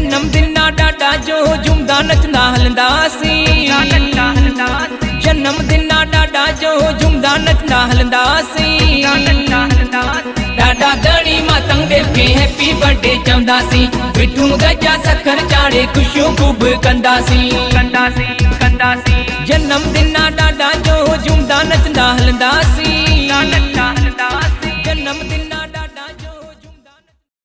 ਜਨਮ ਦਿਨਾਂ ਡਾਡਾ ਜੋ ਜੁੰਦਾ ਨੱਚਦਾ ਹਲਦਾ ਸੀ ਜਨਮ ਦਿਨਾਂ ਡਾਡਾ ਜੋ ਜੁੰਦਾ ਨੱਚਦਾ ਹਲਦਾ ਸੀ ਡਾਡਾ ਦਣੀ ਮਾਤੰਗ ਦੇ ਕੇ ਹੈਪੀ ਬਰਥਡੇ ਚਾਹੁੰਦਾ ਸੀ ਬਿੱਟੂ ਗੱਜਾ ਸਖਰ ਚਾੜੇ ਖੁਸ਼ੂ ਖੂਬ ਕੰਦਾ ਸੀ ਕੰਦਾ ਸੀ ਕੰਦਾ ਸੀ ਜਨਮ ਦਿਨਾਂ ਡਾਡਾ ਜੋ ਜੁੰਦਾ ਨੱਚਦਾ ਹਲਦਾ ਸੀ